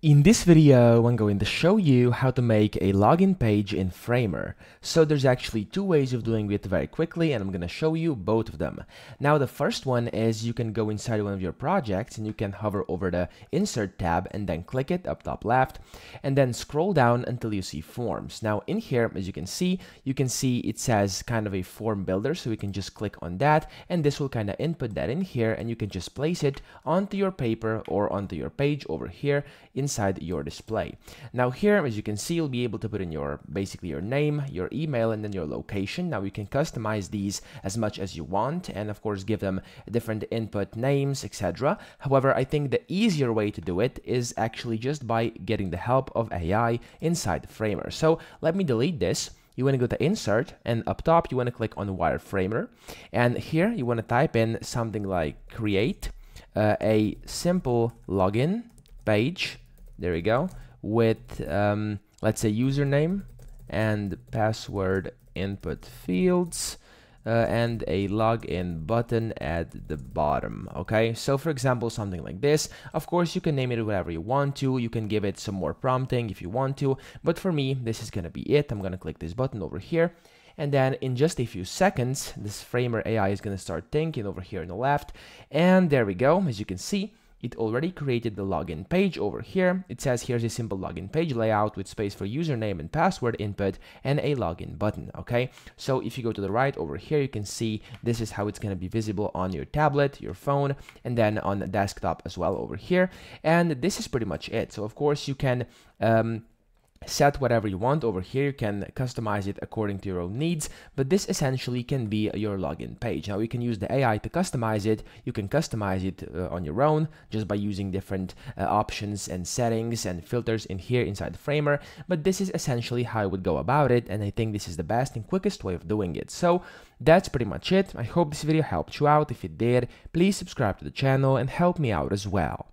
In this video, I'm going to show you how to make a login page in Framer. So there's actually two ways of doing it very quickly and I'm going to show you both of them. Now the first one is you can go inside one of your projects and you can hover over the insert tab and then click it up top left and then scroll down until you see forms. Now in here, as you can see, you can see it says kind of a form builder so we can just click on that and this will kind of input that in here and you can just place it onto your paper or onto your page over here in inside your display. Now here, as you can see, you'll be able to put in your basically your name, your email, and then your location. Now you can customize these as much as you want, and of course give them different input names, etc. However, I think the easier way to do it is actually just by getting the help of AI inside Framer. So let me delete this you want to go to insert and up top you want to click on wireframer and here you want to type in something like create uh, a simple login page there we go. With um, let's say username and password input fields uh, and a login button at the bottom okay? So for example something like this. Of course you can name it whatever you want to. You can give it some more prompting if you want to. But for me this is gonna be it. I'm gonna click this button over here. And then in just a few seconds this framer AI is gonna start thinking over here on the left. And there we go. As you can see it already created the login page over here. It says here's a simple login page layout with space for username and password input and a login button, okay? So if you go to the right over here, you can see this is how it's going to be visible on your tablet, your phone, and then on the desktop as well over here. And this is pretty much it. So of course you can um, set whatever you want. Over here you can customize it according to your own needs but this essentially can be your login page. Now you can use the AI to customize it. You can customize it uh, on your own just by using different uh, options and settings and filters in here inside the framer but this is essentially how I would go about it and I think this is the best and quickest way of doing it. So that's pretty much it. I hope this video helped you out. If it did please subscribe to the channel and help me out as well